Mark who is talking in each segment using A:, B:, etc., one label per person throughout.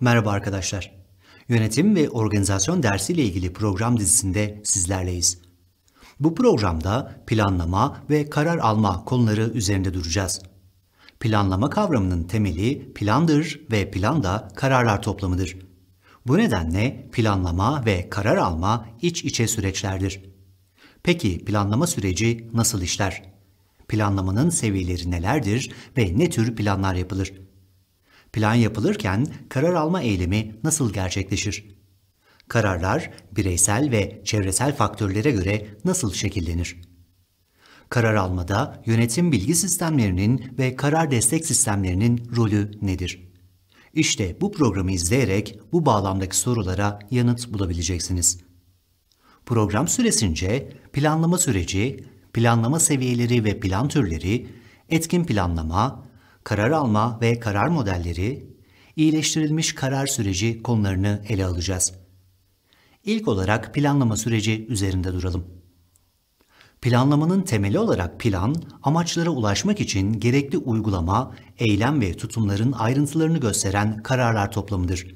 A: Merhaba arkadaşlar. Yönetim ve organizasyon dersiyle ilgili program dizisinde sizlerleyiz. Bu programda planlama ve karar alma konuları üzerinde duracağız. Planlama kavramının temeli plandır ve plan da kararlar toplamıdır. Bu nedenle planlama ve karar alma iç içe süreçlerdir. Peki planlama süreci nasıl işler? Planlamanın seviyeleri nelerdir ve ne tür planlar yapılır? Plan yapılırken karar alma eylemi nasıl gerçekleşir? Kararlar bireysel ve çevresel faktörlere göre nasıl şekillenir? Karar almada yönetim bilgi sistemlerinin ve karar destek sistemlerinin rolü nedir? İşte bu programı izleyerek bu bağlamdaki sorulara yanıt bulabileceksiniz. Program süresince planlama süreci, planlama seviyeleri ve plan türleri, etkin planlama, karar alma ve karar modelleri, iyileştirilmiş karar süreci konularını ele alacağız. İlk olarak planlama süreci üzerinde duralım. Planlamanın temeli olarak plan, amaçlara ulaşmak için gerekli uygulama, eylem ve tutumların ayrıntılarını gösteren kararlar toplamıdır.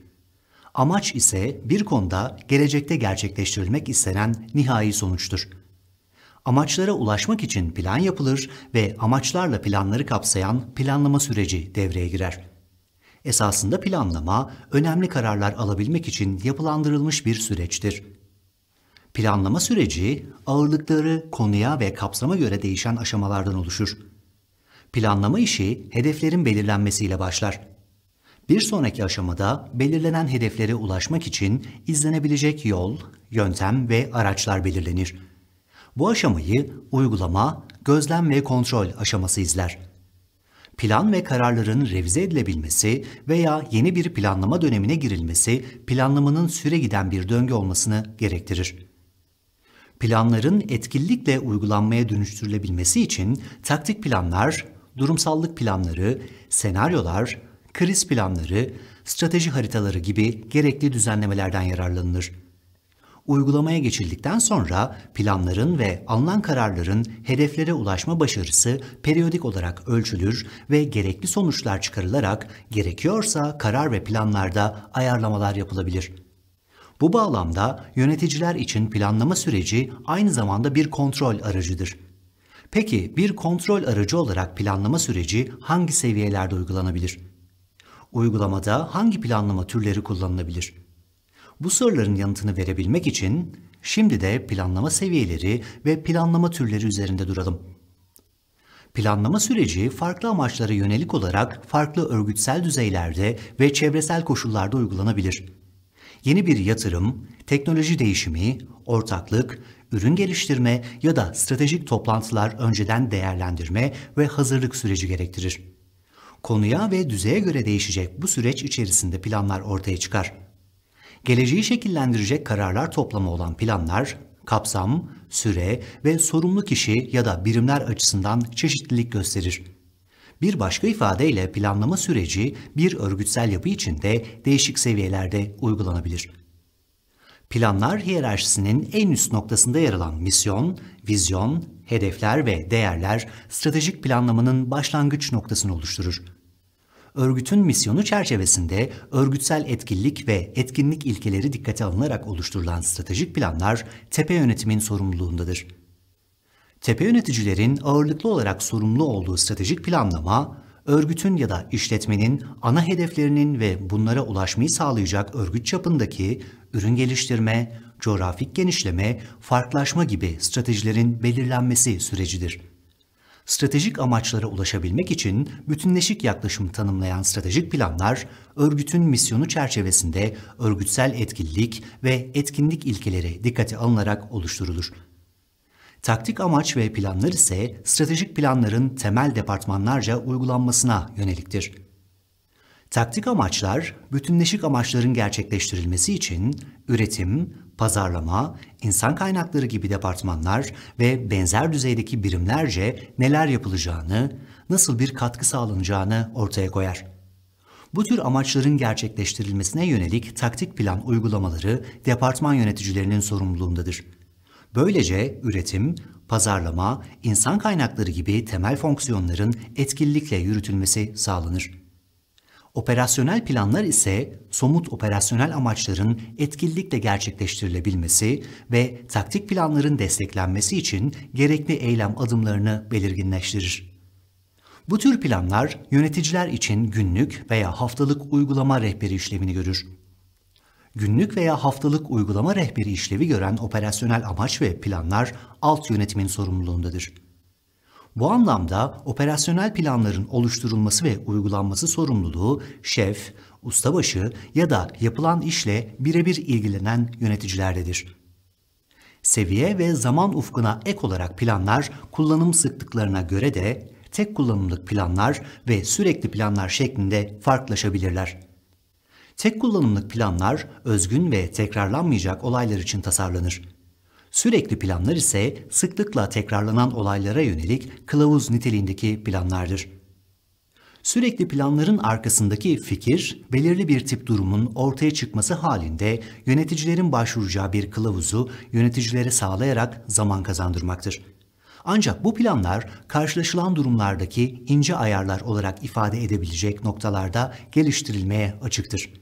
A: Amaç ise bir konuda gelecekte gerçekleştirilmek istenen nihai sonuçtur. Amaçlara ulaşmak için plan yapılır ve amaçlarla planları kapsayan planlama süreci devreye girer. Esasında planlama, önemli kararlar alabilmek için yapılandırılmış bir süreçtir. Planlama süreci, ağırlıkları konuya ve kapsama göre değişen aşamalardan oluşur. Planlama işi hedeflerin belirlenmesiyle başlar. Bir sonraki aşamada belirlenen hedeflere ulaşmak için izlenebilecek yol, yöntem ve araçlar belirlenir. Bu aşamayı uygulama, gözlem ve kontrol aşaması izler. Plan ve kararların revize edilebilmesi veya yeni bir planlama dönemine girilmesi planlamanın süre giden bir döngü olmasını gerektirir. Planların etkinlikle uygulanmaya dönüştürülebilmesi için taktik planlar, durumsallık planları, senaryolar, kriz planları, strateji haritaları gibi gerekli düzenlemelerden yararlanılır. Uygulamaya geçildikten sonra planların ve alınan kararların hedeflere ulaşma başarısı periyodik olarak ölçülür ve gerekli sonuçlar çıkarılarak gerekiyorsa karar ve planlarda ayarlamalar yapılabilir. Bu bağlamda yöneticiler için planlama süreci aynı zamanda bir kontrol aracıdır. Peki bir kontrol aracı olarak planlama süreci hangi seviyelerde uygulanabilir? Uygulamada hangi planlama türleri kullanılabilir? Bu soruların yanıtını verebilmek için şimdi de planlama seviyeleri ve planlama türleri üzerinde duralım. Planlama süreci farklı amaçlara yönelik olarak farklı örgütsel düzeylerde ve çevresel koşullarda uygulanabilir. Yeni bir yatırım, teknoloji değişimi, ortaklık, ürün geliştirme ya da stratejik toplantılar önceden değerlendirme ve hazırlık süreci gerektirir. Konuya ve düzeye göre değişecek bu süreç içerisinde planlar ortaya çıkar. Geleceği şekillendirecek kararlar toplamı olan planlar, kapsam, süre ve sorumlu kişi ya da birimler açısından çeşitlilik gösterir. Bir başka ifadeyle planlama süreci bir örgütsel yapı içinde değişik seviyelerde uygulanabilir. Planlar hiyerarşisinin en üst noktasında yer alan misyon, vizyon, hedefler ve değerler stratejik planlamanın başlangıç noktasını oluşturur. Örgütün misyonu çerçevesinde örgütsel etkinlik ve etkinlik ilkeleri dikkate alınarak oluşturulan stratejik planlar tepe yönetimin sorumluluğundadır. Tepe yöneticilerin ağırlıklı olarak sorumlu olduğu stratejik planlama, örgütün ya da işletmenin ana hedeflerinin ve bunlara ulaşmayı sağlayacak örgüt çapındaki ürün geliştirme, coğrafik genişleme, farklılaşma gibi stratejilerin belirlenmesi sürecidir. Stratejik amaçlara ulaşabilmek için bütünleşik yaklaşım tanımlayan stratejik planlar, örgütün misyonu çerçevesinde örgütsel etkinlik ve etkinlik ilkeleri dikkate alınarak oluşturulur. Taktik amaç ve planlar ise stratejik planların temel departmanlarca uygulanmasına yöneliktir. Taktik amaçlar, bütünleşik amaçların gerçekleştirilmesi için üretim, pazarlama, insan kaynakları gibi departmanlar ve benzer düzeydeki birimlerce neler yapılacağını, nasıl bir katkı sağlanacağını ortaya koyar. Bu tür amaçların gerçekleştirilmesine yönelik taktik plan uygulamaları departman yöneticilerinin sorumluluğundadır. Böylece üretim, pazarlama, insan kaynakları gibi temel fonksiyonların etkinlikle yürütülmesi sağlanır. Operasyonel planlar ise somut operasyonel amaçların etkinlikle gerçekleştirilebilmesi ve taktik planların desteklenmesi için gerekli eylem adımlarını belirginleştirir. Bu tür planlar yöneticiler için günlük veya haftalık uygulama rehberi işlevini görür. Günlük veya haftalık uygulama rehberi işlevi gören operasyonel amaç ve planlar alt yönetimin sorumluluğundadır. Bu anlamda operasyonel planların oluşturulması ve uygulanması sorumluluğu şef, ustabaşı ya da yapılan işle birebir ilgilenen yöneticilerdedir. Seviye ve zaman ufkuna ek olarak planlar kullanım sıklıklarına göre de tek kullanımlık planlar ve sürekli planlar şeklinde farklılaşabilirler. Tek kullanımlık planlar özgün ve tekrarlanmayacak olaylar için tasarlanır. Sürekli planlar ise sıklıkla tekrarlanan olaylara yönelik kılavuz niteliğindeki planlardır. Sürekli planların arkasındaki fikir, belirli bir tip durumun ortaya çıkması halinde yöneticilerin başvuracağı bir kılavuzu yöneticilere sağlayarak zaman kazandırmaktır. Ancak bu planlar karşılaşılan durumlardaki ince ayarlar olarak ifade edebilecek noktalarda geliştirilmeye açıktır.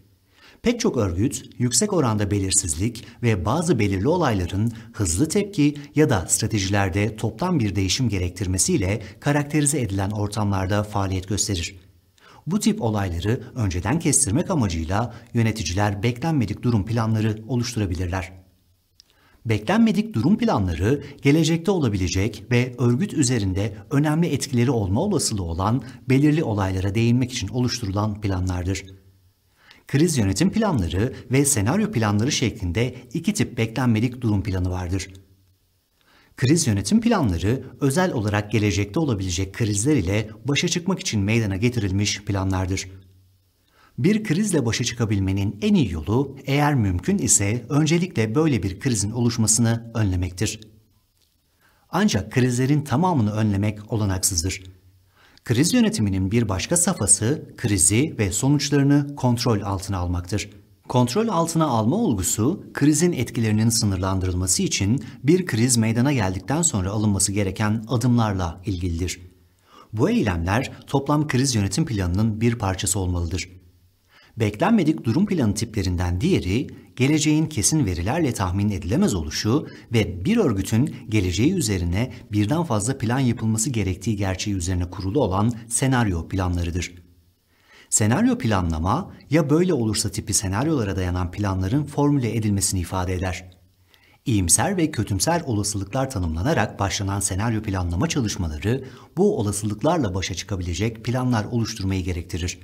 A: Pek çok örgüt yüksek oranda belirsizlik ve bazı belirli olayların hızlı tepki ya da stratejilerde toplam bir değişim gerektirmesiyle karakterize edilen ortamlarda faaliyet gösterir. Bu tip olayları önceden kestirmek amacıyla yöneticiler beklenmedik durum planları oluşturabilirler. Beklenmedik durum planları gelecekte olabilecek ve örgüt üzerinde önemli etkileri olma olasılığı olan belirli olaylara değinmek için oluşturulan planlardır. Kriz yönetim planları ve senaryo planları şeklinde iki tip beklenmedik durum planı vardır. Kriz yönetim planları özel olarak gelecekte olabilecek krizler ile başa çıkmak için meydana getirilmiş planlardır. Bir krizle başa çıkabilmenin en iyi yolu eğer mümkün ise öncelikle böyle bir krizin oluşmasını önlemektir. Ancak krizlerin tamamını önlemek olanaksızdır. Kriz yönetiminin bir başka safhası krizi ve sonuçlarını kontrol altına almaktır. Kontrol altına alma olgusu, krizin etkilerinin sınırlandırılması için bir kriz meydana geldikten sonra alınması gereken adımlarla ilgilidir. Bu eylemler toplam kriz yönetim planının bir parçası olmalıdır. Beklenmedik durum planı tiplerinden diğeri, geleceğin kesin verilerle tahmin edilemez oluşu ve bir örgütün geleceği üzerine birden fazla plan yapılması gerektiği gerçeği üzerine kurulu olan senaryo planlarıdır. Senaryo planlama ya böyle olursa tipi senaryolara dayanan planların formüle edilmesini ifade eder. İyimser ve kötümser olasılıklar tanımlanarak başlanan senaryo planlama çalışmaları bu olasılıklarla başa çıkabilecek planlar oluşturmayı gerektirir.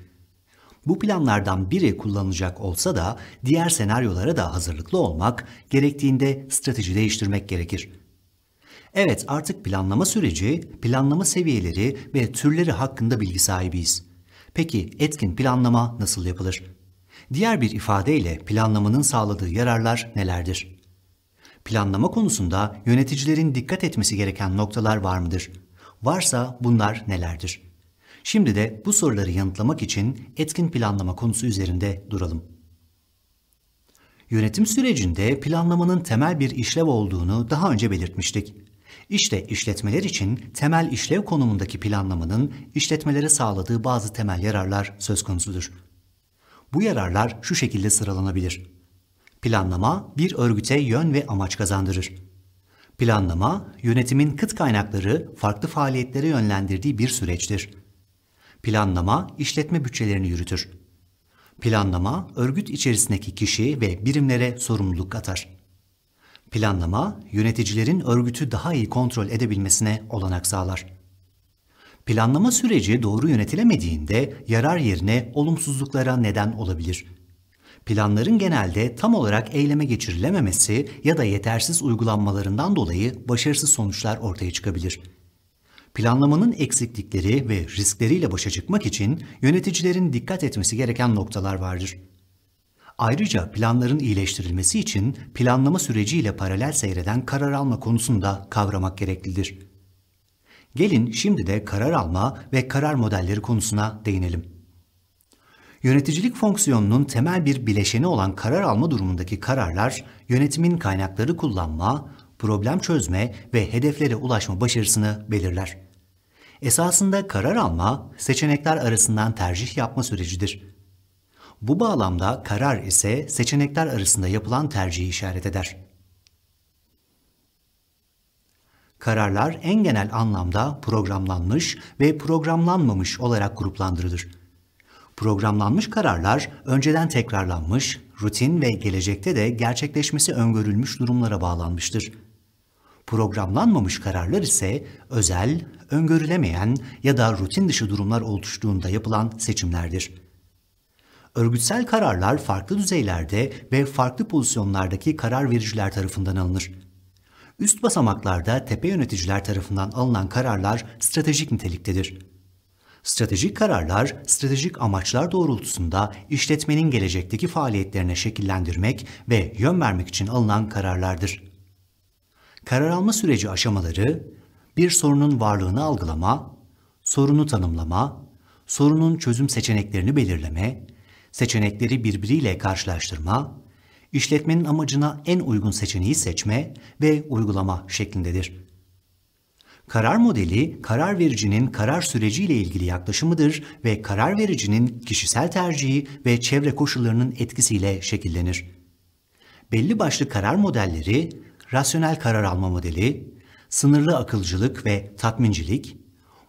A: Bu planlardan biri kullanılacak olsa da diğer senaryolara da hazırlıklı olmak, gerektiğinde strateji değiştirmek gerekir. Evet artık planlama süreci, planlama seviyeleri ve türleri hakkında bilgi sahibiyiz. Peki etkin planlama nasıl yapılır? Diğer bir ifadeyle planlamanın sağladığı yararlar nelerdir? Planlama konusunda yöneticilerin dikkat etmesi gereken noktalar var mıdır? Varsa bunlar nelerdir? Şimdi de bu soruları yanıtlamak için etkin planlama konusu üzerinde duralım. Yönetim sürecinde planlamanın temel bir işlev olduğunu daha önce belirtmiştik. İşte işletmeler için temel işlev konumundaki planlamanın işletmelere sağladığı bazı temel yararlar söz konusudur. Bu yararlar şu şekilde sıralanabilir. Planlama bir örgüte yön ve amaç kazandırır. Planlama, yönetimin kıt kaynakları farklı faaliyetlere yönlendirdiği bir süreçtir. Planlama, işletme bütçelerini yürütür. Planlama, örgüt içerisindeki kişi ve birimlere sorumluluk atar. Planlama, yöneticilerin örgütü daha iyi kontrol edebilmesine olanak sağlar. Planlama süreci doğru yönetilemediğinde yarar yerine olumsuzluklara neden olabilir. Planların genelde tam olarak eyleme geçirilememesi ya da yetersiz uygulanmalarından dolayı başarısız sonuçlar ortaya çıkabilir. Planlamanın eksiklikleri ve riskleriyle başa çıkmak için yöneticilerin dikkat etmesi gereken noktalar vardır. Ayrıca planların iyileştirilmesi için planlama süreciyle paralel seyreden karar alma konusunu da kavramak gereklidir. Gelin şimdi de karar alma ve karar modelleri konusuna değinelim. Yöneticilik fonksiyonunun temel bir bileşeni olan karar alma durumundaki kararlar, yönetimin kaynakları kullanma, problem çözme ve hedeflere ulaşma başarısını belirler. Esasında karar alma, seçenekler arasından tercih yapma sürecidir. Bu bağlamda karar ise seçenekler arasında yapılan tercihi işaret eder. Kararlar en genel anlamda programlanmış ve programlanmamış olarak gruplandırılır. Programlanmış kararlar önceden tekrarlanmış, rutin ve gelecekte de gerçekleşmesi öngörülmüş durumlara bağlanmıştır. Programlanmamış kararlar ise özel, öngörülemeyen ya da rutin dışı durumlar oluştuğunda yapılan seçimlerdir. Örgütsel kararlar farklı düzeylerde ve farklı pozisyonlardaki karar vericiler tarafından alınır. Üst basamaklarda tepe yöneticiler tarafından alınan kararlar stratejik niteliktedir. Stratejik kararlar, stratejik amaçlar doğrultusunda işletmenin gelecekteki faaliyetlerine şekillendirmek ve yön vermek için alınan kararlardır. Karar alma süreci aşamaları, bir sorunun varlığını algılama, sorunu tanımlama, sorunun çözüm seçeneklerini belirleme, seçenekleri birbiriyle karşılaştırma, işletmenin amacına en uygun seçeneği seçme ve uygulama şeklindedir. Karar modeli, karar vericinin karar süreciyle ilgili yaklaşımıdır ve karar vericinin kişisel tercihi ve çevre koşullarının etkisiyle şekillenir. Belli başlı karar modelleri, rasyonel karar alma modeli, sınırlı akılcılık ve tatmincilik,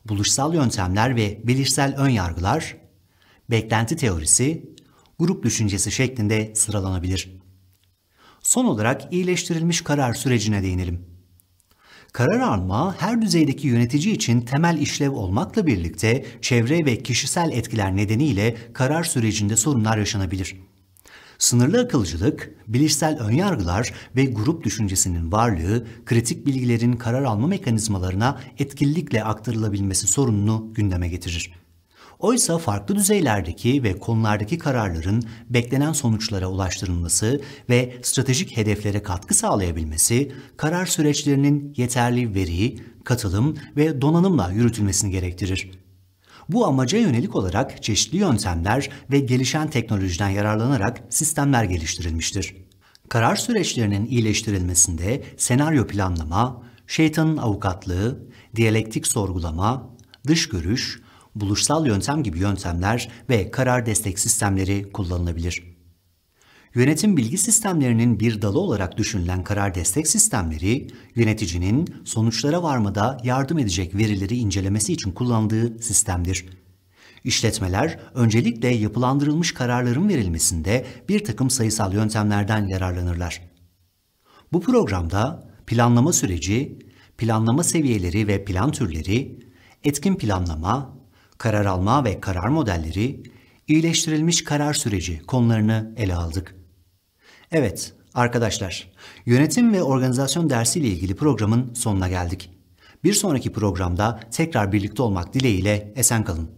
A: buluşsal yöntemler ve bilişsel önyargılar, beklenti teorisi, grup düşüncesi şeklinde sıralanabilir. Son olarak iyileştirilmiş karar sürecine değinelim. Karar alma her düzeydeki yönetici için temel işlev olmakla birlikte çevre ve kişisel etkiler nedeniyle karar sürecinde sorunlar yaşanabilir. Sınırlı akılcılık, bilişsel önyargılar ve grup düşüncesinin varlığı kritik bilgilerin karar alma mekanizmalarına etkinlikle aktarılabilmesi sorununu gündeme getirir. Oysa farklı düzeylerdeki ve konulardaki kararların beklenen sonuçlara ulaştırılması ve stratejik hedeflere katkı sağlayabilmesi, karar süreçlerinin yeterli veri, katılım ve donanımla yürütülmesini gerektirir. Bu amaca yönelik olarak çeşitli yöntemler ve gelişen teknolojiden yararlanarak sistemler geliştirilmiştir. Karar süreçlerinin iyileştirilmesinde senaryo planlama, şeytanın avukatlığı, diyalektik sorgulama, dış görüş, buluşsal yöntem gibi yöntemler ve karar destek sistemleri kullanılabilir. Yönetim bilgi sistemlerinin bir dalı olarak düşünülen karar destek sistemleri, yöneticinin sonuçlara varmada yardım edecek verileri incelemesi için kullandığı sistemdir. İşletmeler öncelikle yapılandırılmış kararların verilmesinde bir takım sayısal yöntemlerden yararlanırlar. Bu programda planlama süreci, planlama seviyeleri ve plan türleri, etkin planlama, karar alma ve karar modelleri, iyileştirilmiş karar süreci konularını ele aldık. Evet arkadaşlar, yönetim ve organizasyon dersiyle ilgili programın sonuna geldik. Bir sonraki programda tekrar birlikte olmak dileğiyle esen kalın.